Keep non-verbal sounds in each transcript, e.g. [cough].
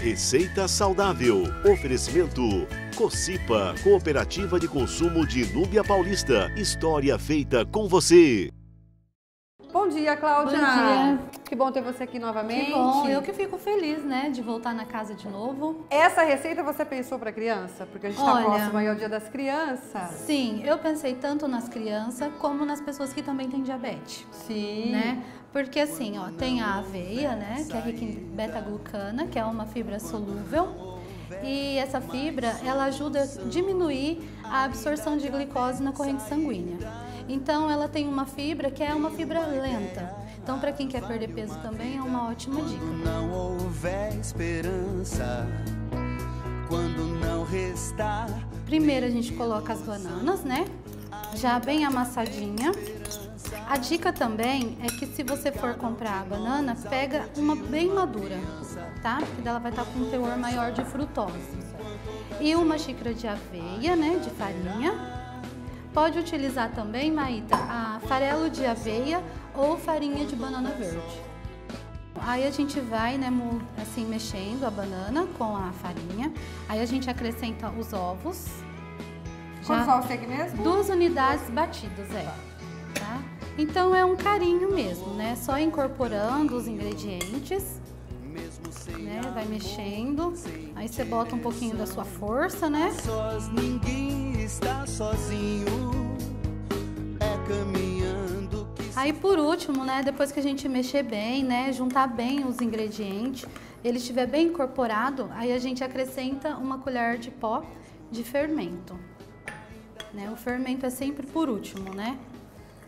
Receita saudável. Oferecimento. Cocipa, Cooperativa de Consumo de Núbia Paulista. História feita com você. Dia, Cláudia. Bom dia. Que bom ter você aqui novamente. Que bom, eu que fico feliz, né, de voltar na casa de novo. Essa receita você pensou para criança? Porque a gente está próximo aí ao Dia das Crianças. Sim, eu pensei tanto nas crianças como nas pessoas que também têm diabetes, Sim. né? Porque assim, ó, tem a aveia, né, que é rica em beta-glucana, que é uma fibra solúvel. E essa fibra, ela ajuda a diminuir a absorção de glicose na corrente sanguínea. Então, ela tem uma fibra que é uma fibra lenta. Então, para quem quer perder peso também, é uma ótima dica. não houver esperança, quando não restar. Primeiro a gente coloca as bananas, né? Já bem amassadinha. A dica também é que se você for comprar a banana, pega uma bem madura, tá? Porque ela vai estar com um teor maior de frutose. E uma xícara de aveia, né? De farinha. Pode utilizar também, Maíta, a farelo de aveia ou farinha de banana verde. Aí a gente vai, né, assim, mexendo a banana com a farinha. Aí a gente acrescenta os ovos. Quantos ovos tem aqui mesmo? Duas unidades batidas, é. Tá? Então é um carinho mesmo, né? Só incorporando os ingredientes, né? Vai mexendo. Aí você bota um pouquinho da sua força, né? Sós ninguém está sozinho, é caminhando que Aí por último, né, depois que a gente mexer bem, né, juntar bem os ingredientes, ele estiver bem incorporado, aí a gente acrescenta uma colher de pó de fermento. Né? O fermento é sempre por último, né?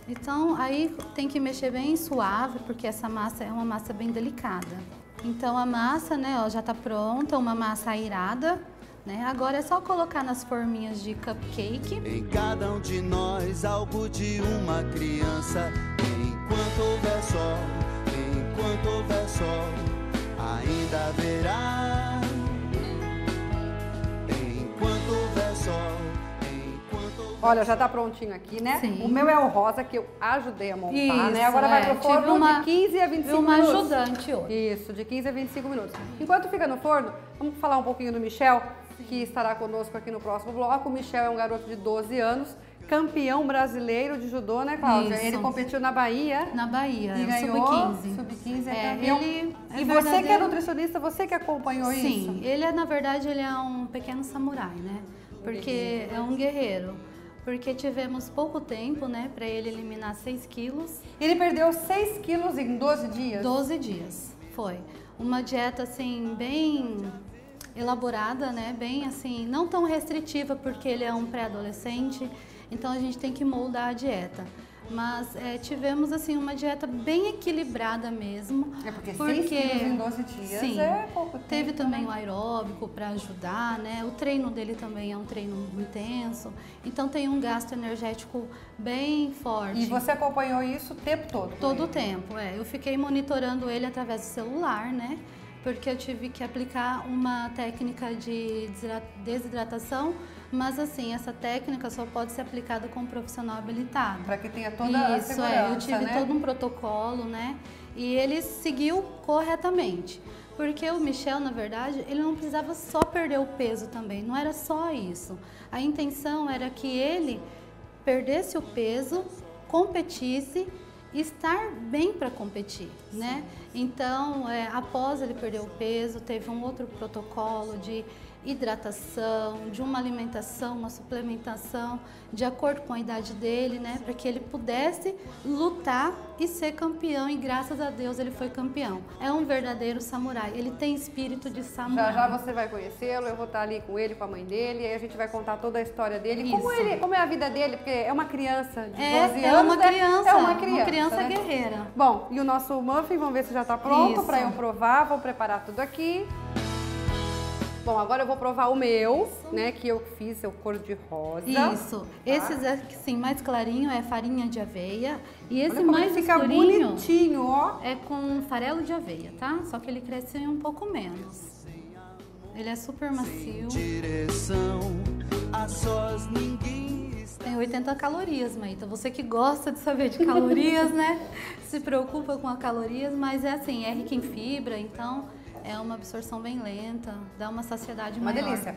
Então aí tem que mexer bem suave, porque essa massa é uma massa bem delicada. Então a massa, né, ó, já tá pronta, uma massa airada, né? Agora é só colocar nas forminhas de cupcake. em cada um de nós algo de uma criança. Enquanto houver sol, enquanto houver sol, ainda haverá. Enquanto houver sol, enquanto houver Olha, já tá prontinho aqui, né? Sim. O meu é o rosa, que eu ajudei a montar, né? Isso, Agora vai é. pro forno uma- de 15 a 25 uma minutos. ajudante hoje. Isso, de 15 a 25 minutos. Enquanto fica no forno, vamos falar um pouquinho do Michel, que estará conosco aqui no próximo bloco. O Michel é um garoto de 12 anos, campeão brasileiro de judô, né, Cláudia? Isso. Ele competiu na Bahia. Na Bahia, E é o ganhou sub-15. Sub-15 é, É, campeão. ele é e você que é verdadeiro- nutricionista, você que acompanhou Sim, isso? ele é, na verdade, ele é um pequeno samurai, né? Porque é um guerreiro. Porque tivemos pouco tempo, né, para ele eliminar 6 quilos, Ele perdeu 6 quilos em 12 dias. 12 dias. Foi. Uma dieta, assim, bem elaborada, né? Bem, assim, não tão restritiva, porque ele é um pré-adolescente. Então, a gente tem que moldar a dieta. Mas é, tivemos, assim, uma dieta bem equilibrada mesmo. É porque 6 quilos em 12 dias sim, é pouco tempo. Teve também o aeróbico para ajudar, né? O treino dele também é um treino intenso. Então tem um gasto energético bem forte. E você acompanhou isso o tempo todo? Todo o tempo, é. Eu fiquei monitorando ele através do celular, né? Porque eu tive que aplicar uma técnica de desidratação, mas assim, essa técnica só pode ser aplicada com um profissional habilitado. Para que tenha toda a Isso, segurança, é. Eu tive né? todo um protocolo, né? E ele seguiu corretamente. Porque o Michel, na verdade, ele não precisava só perder o peso também, não era só isso. A intenção era que ele perdesse o peso, competisse estar bem para competir, né? Então, é, após ele perder o peso, teve um outro protocolo de hidratação, de uma alimentação, uma suplementação, de acordo com a idade dele, né? Para que ele pudesse lutar e ser campeão. E graças a Deus ele foi campeão. É um verdadeiro samurai. Ele tem espírito de samurai. Já já você vai conhecê-lo, eu vou estar ali com ele, com a mãe dele, e aí a gente vai contar toda a história dele. Como, Isso. ele, como é a vida dele, porque é uma criança de 12 É, anos. é uma né? criança, É uma criança, uma criança né? guerreira. Bom, e o nosso muffin, vamos ver se já está pronto Isso. para eu provar. Vou preparar tudo aqui. Bom, agora eu vou provar o meu, né, que eu fiz, é o cor de rosa. Isso. Esses aqui, sim, mais clarinho é farinha de aveia. E esse Olha mais ele fica bonitinho, ó. é com farelo de aveia, tá? Só que ele cresce um pouco menos. Ele é super macio. direção, 80 calorias, Maíta. Você que gosta de saber de calorias, né? [laughs] Se preocupa com as calorias, mas é assim, é rico em fibra, então é uma absorção bem lenta, dá uma saciedade Uma maior. delícia.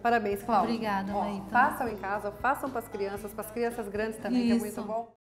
Parabéns, Cláudia. Obrigada, Ó, Leita. Façam em casa, façam para as crianças, para as crianças grandes também, que é muito Isso. bom.